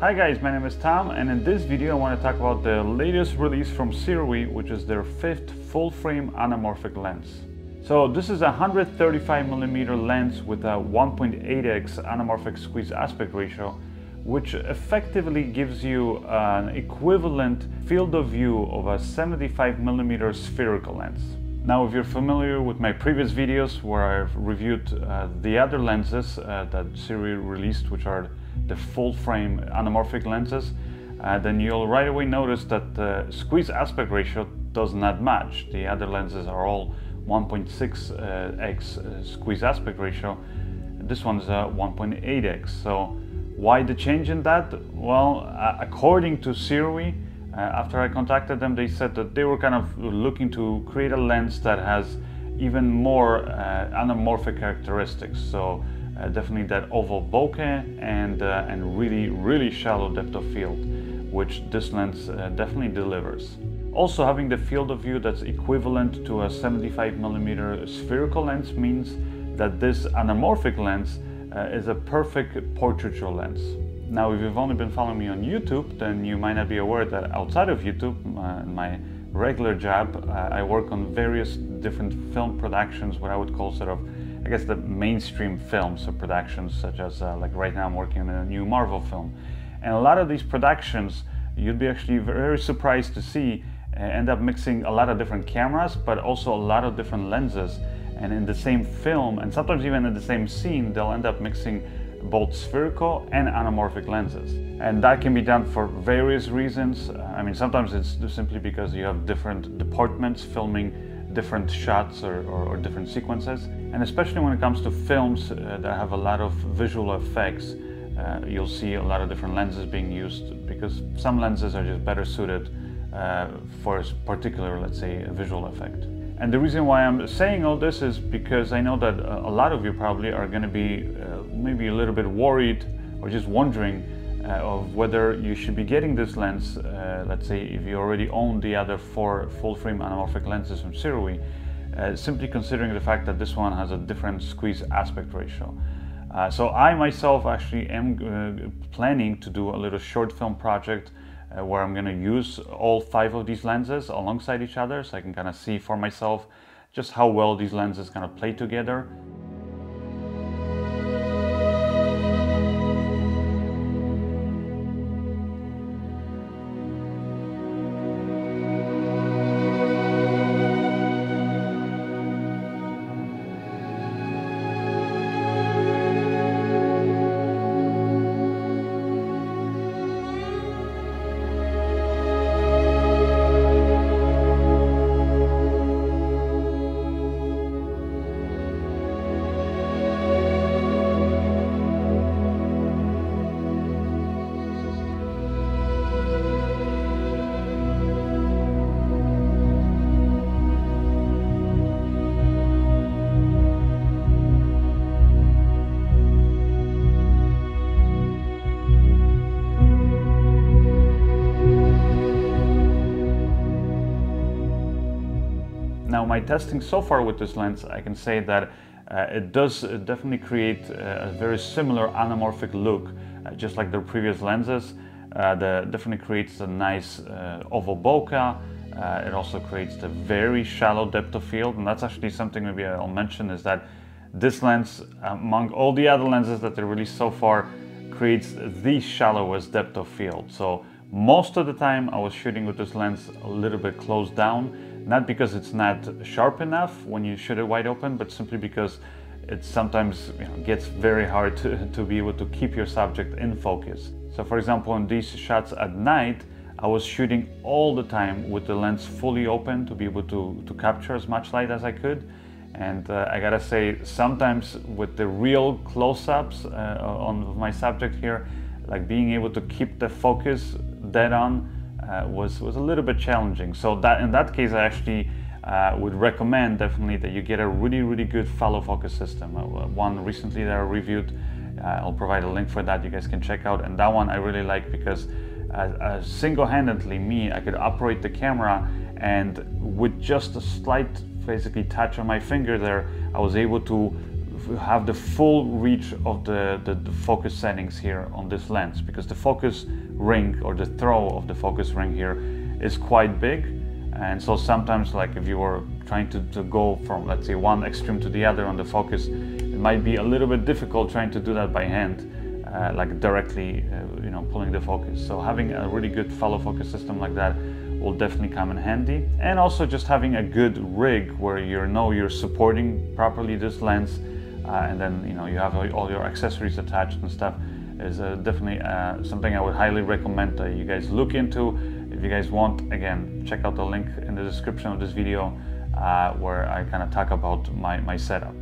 Hi guys, my name is Tom and in this video I want to talk about the latest release from Sirui which is their fifth full frame anamorphic lens. So this is a 135mm lens with a 1.8x anamorphic squeeze aspect ratio which effectively gives you an equivalent field of view of a 75mm spherical lens. Now, if you're familiar with my previous videos where I've reviewed uh, the other lenses uh, that Sirui released, which are the full frame anamorphic lenses, uh, then you'll right away notice that the squeeze aspect ratio does not match. The other lenses are all 1.6x uh, squeeze aspect ratio. This one's a 1.8x. So why the change in that? Well, uh, according to Sirui, uh, after I contacted them, they said that they were kind of looking to create a lens that has even more uh, anamorphic characteristics. So uh, definitely that oval bokeh and, uh, and really, really shallow depth of field, which this lens uh, definitely delivers. Also having the field of view that's equivalent to a 75 millimeter spherical lens means that this anamorphic lens uh, is a perfect portraiture lens. Now, if you've only been following me on YouTube, then you might not be aware that outside of YouTube, uh, my regular job, uh, I work on various different film productions, what I would call sort of, I guess, the mainstream films or productions, such as uh, like right now I'm working on a new Marvel film. And a lot of these productions, you'd be actually very surprised to see uh, end up mixing a lot of different cameras, but also a lot of different lenses. And in the same film, and sometimes even in the same scene, they'll end up mixing both spherical and anamorphic lenses. And that can be done for various reasons. I mean, sometimes it's simply because you have different departments filming different shots or, or, or different sequences. And especially when it comes to films uh, that have a lot of visual effects, uh, you'll see a lot of different lenses being used because some lenses are just better suited uh, for a particular, let's say, visual effect. And the reason why I'm saying all this is because I know that a lot of you probably are going to be uh, maybe a little bit worried or just wondering uh, of whether you should be getting this lens, uh, let's say if you already own the other four full frame anamorphic lenses from Sirui, uh, simply considering the fact that this one has a different squeeze aspect ratio. Uh, so I myself actually am uh, planning to do a little short film project uh, where I'm going to use all five of these lenses alongside each other so I can kind of see for myself just how well these lenses kind of play together. My testing so far with this lens, I can say that uh, it does uh, definitely create uh, a very similar anamorphic look, uh, just like the previous lenses. Uh, the definitely creates a nice uh, oval bokeh. it also creates the very shallow depth of field, and that's actually something maybe I'll mention is that this lens, among all the other lenses that they released so far, creates the shallowest depth of field. So most of the time I was shooting with this lens a little bit closed down, not because it's not sharp enough when you shoot it wide open, but simply because it sometimes you know, gets very hard to, to be able to keep your subject in focus. So for example, in these shots at night, I was shooting all the time with the lens fully open to be able to, to capture as much light as I could. And uh, I gotta say, sometimes with the real close-ups uh, on my subject here, like being able to keep the focus dead on uh, was, was a little bit challenging. So that in that case, I actually uh, would recommend definitely that you get a really, really good follow focus system. Uh, one recently that I reviewed, uh, I'll provide a link for that you guys can check out. And that one I really like because single-handedly me, I could operate the camera and with just a slight basically touch on my finger there, I was able to have the full reach of the, the, the, focus settings here on this lens because the focus ring or the throw of the focus ring here is quite big. And so sometimes like if you were trying to, to go from let's say one extreme to the other on the focus it might be a little bit difficult trying to do that by hand uh, like directly uh, you know pulling the focus. So having a really good follow focus system like that will definitely come in handy. And also just having a good rig where you know you're supporting properly this lens and then you know you have all your accessories attached and stuff is uh, definitely uh, something I would highly recommend that you guys look into. If you guys want again check out the link in the description of this video uh, where I kind of talk about my, my setup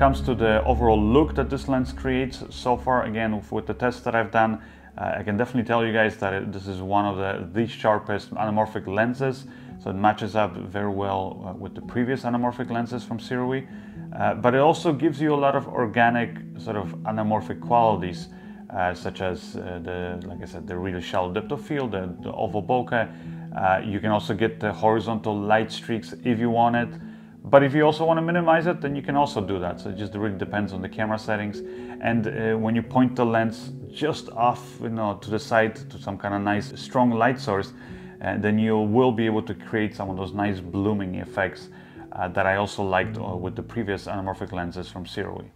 comes to the overall look that this lens creates so far, again, with the tests that I've done, uh, I can definitely tell you guys that this is one of the, the sharpest anamorphic lenses. So it matches up very well uh, with the previous anamorphic lenses from Sirui. Uh, but it also gives you a lot of organic sort of anamorphic qualities, uh, such as uh, the, like I said, the really shallow depth of field, the, the oval bokeh. Uh, you can also get the horizontal light streaks if you want it. But if you also want to minimize it, then you can also do that. So it just really depends on the camera settings. And uh, when you point the lens just off, you know, to the side to some kind of nice strong light source, uh, then you will be able to create some of those nice blooming effects uh, that I also liked uh, with the previous anamorphic lenses from Sirui.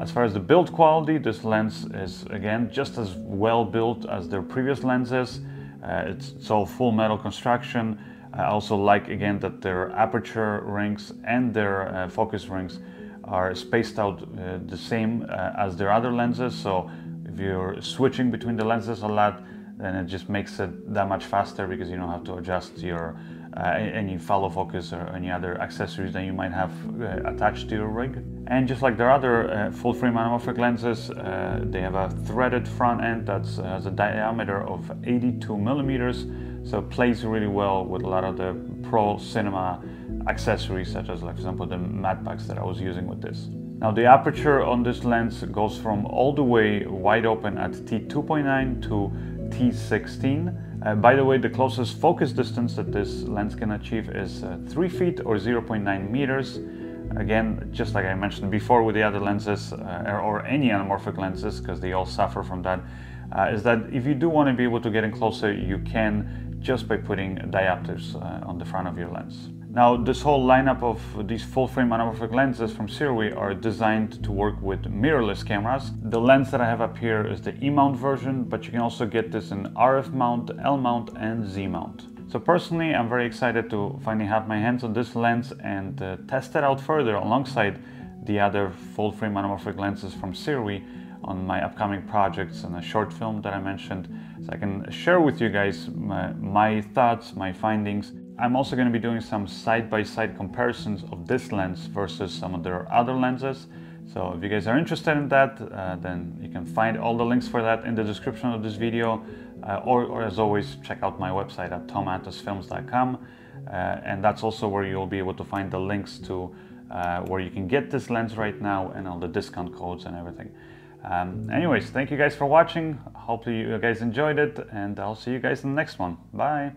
As far as the build quality, this lens is again just as well built as their previous lenses. Uh, it's, all full metal construction. I also like again that their aperture rings and their uh, focus rings are spaced out uh, the same uh, as their other lenses. So if you're switching between the lenses a lot, then it just makes it that much faster because you don't have to adjust your uh, any follow focus or any other accessories that you might have uh, attached to your rig. And just like their other uh, full frame anamorphic lenses, uh, they have a threaded front end that uh, has a diameter of 82 millimeters, so plays really well with a lot of the pro cinema accessories, such as, like, for example, the matte packs that I was using with this. Now the aperture on this lens goes from all the way wide open at t2.9 to t16 uh, by the way, the closest focus distance that this lens can achieve is uh, 3 feet or 0.9 meters. Again, just like I mentioned before with the other lenses uh, or, any anamorphic lenses, because they all suffer from that, uh, is that if you do want to be able to get in closer, you can just by putting diopters uh, on the front of your lens. Now, this whole lineup of these full frame anamorphic lenses from Sirui are designed to work with mirrorless cameras. The lens that I have up here is the E-mount version, but you can also get this in RF mount, L mount, and Z mount. So personally, I'm very excited to finally have my hands on this lens and uh, test it out further alongside the other full frame anamorphic lenses from Sirui on my upcoming projects and a short film that I mentioned so I can share with you guys my, my thoughts, my findings. I'm also going to be doing some side-by-side -side comparisons of this lens versus some of their other lenses. So if you guys are interested in that, uh, then you can find all the links for that in the description of this video. Uh, or, or, as always, check out my website at tomantosfilms.com. Uh, and that's also where you'll be able to find the links to uh, where you can get this lens right now and all the discount codes and everything. Um, anyways, thank you guys for watching. Hopefully you guys enjoyed it and I'll see you guys in the next one. Bye.